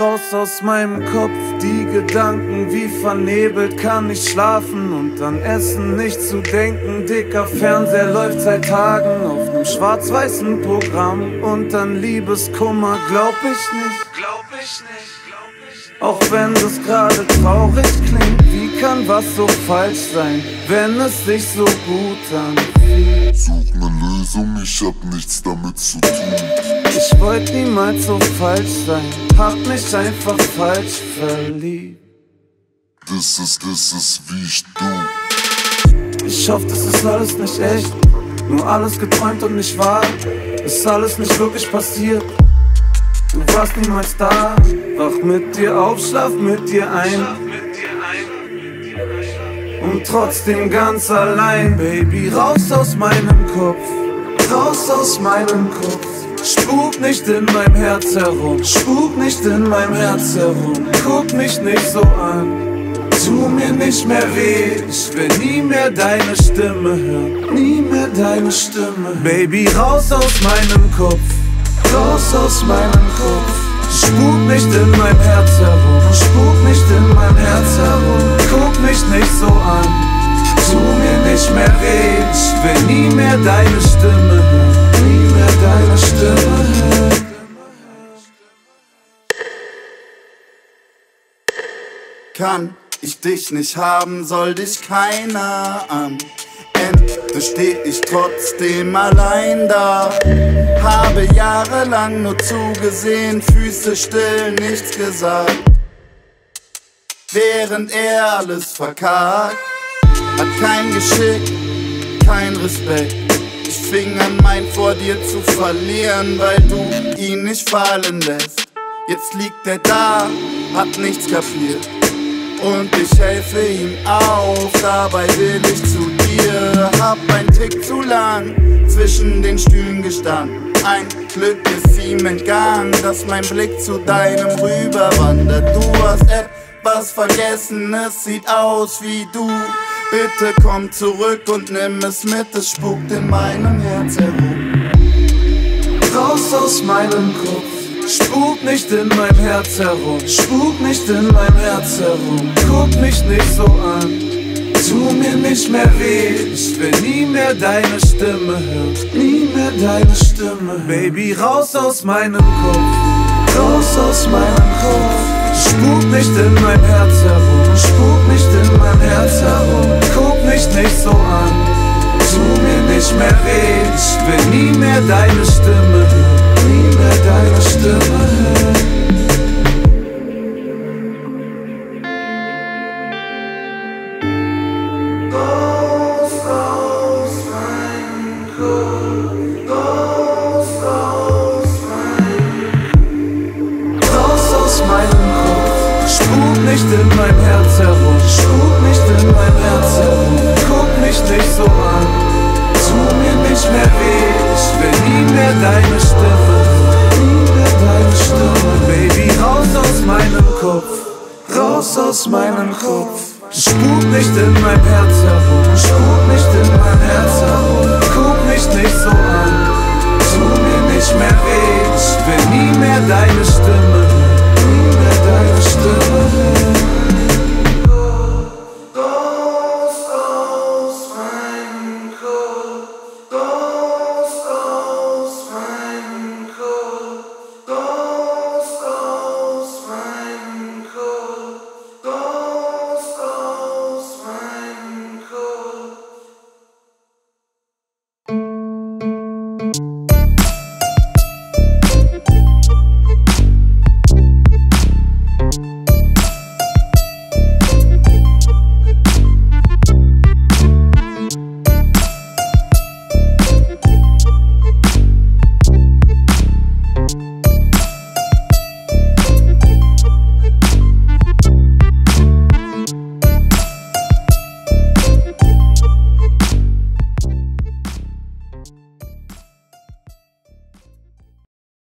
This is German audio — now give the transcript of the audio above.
raus aus meinem Kopf. Die Gedanken wie vernebelt kann ich schlafen und an Essen nicht zu denken. Dicker Fernseher läuft seit Tagen auf nem schwarz-weißen Programm und an Liebeskummer glaub ich nicht. Glaub ich nicht. Auch wenn das gerade traurig klingt, wie kann was so falsch sein, wenn es sich so gut anfühlt? Such ne Lösung, ich hab nichts damit zu tun. Ich wollte niemals so falsch sein, hab mich einfach falsch verliebt. Das ist, das ist wie ich du. Ich hoffe, das ist alles nicht echt, nur alles geträumt und nicht wahr. Ist alles nicht wirklich passiert. Du warst niemals da, wach mit dir auf, schlaf mit dir ein. Und trotzdem ganz allein, Baby, raus aus meinem Kopf, raus aus meinem Kopf. Spuk nicht in meinem Herz herum, spuk nicht in meinem Herz herum. Guck mich nicht so an, tu mir nicht mehr weh. Ich will nie mehr deine Stimme hören, nie mehr deine Stimme. Baby, raus aus meinem Kopf, raus aus meinem Kopf. Spuk nicht in meinem Herz herum, spuk nicht in meinem Herz herum. Guck mich nicht so an, tu mir nicht mehr weh. Ich will nie mehr deine Stimme Kann ich dich nicht haben, soll dich keiner am Ende steh ich trotzdem allein da. Habe jahrelang nur zugesehen, Füße still, nichts gesagt. Während er alles verkackt, hat kein Geschick, kein Respekt. Ich fing an, mein vor dir zu verlieren, weil du ihn nicht fallen lässt. Jetzt liegt er da, hat nichts kapiert. Und ich helfe ihm auf, dabei will ich zu dir. Hab ein Tick zu lang zwischen den Stühlen gestanden. Ein Glück ist ihm entgangen, dass mein Blick zu deinem rüber wandert. Du hast etwas vergessen, es sieht aus wie du. Bitte komm zurück und nimm es mit, es spukt in meinem Herz herum. Raus aus meinem Kopf, spuk nicht in mein Herz herum, spuk nicht in mein Herz herum, guck mich nicht so an. Tu mir nicht mehr weh, ich will nie mehr deine Stimme hören, nie mehr deine Stimme. Baby, raus aus meinem Kopf, raus aus meinem Kopf. Spuk nicht in mein Herz herum, spuk nicht in mein Herz herum. Guck mich nicht so an, tu mir nicht mehr weh. Ich will nie mehr deine nicht so an, tu mir nicht mehr weh, ich will nie mehr deine Stimme, raus aus meinem Kopf, raus aus meinem Kopf. Spuk nicht in mein Herz herum, spuk nicht in mein Herz herum, guck mich nicht so an,